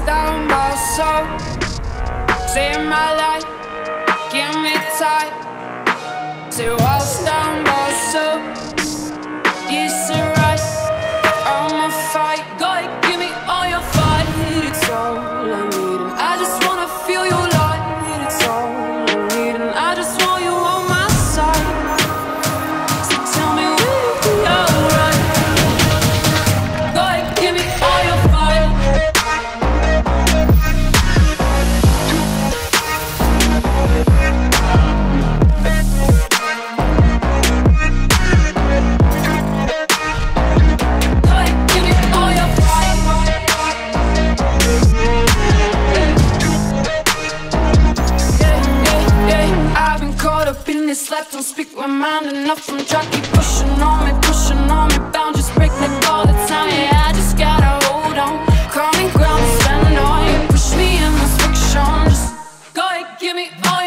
down my soul. Save my life, give me time. Say don't speak my mind enough. I'm drunk, keep pushing on me, pushing on me. Bound just break me all the time. Yeah, I just gotta hold on. Call me ground, standing on oh, you. Push me in this friction. Just go ahead, give me all.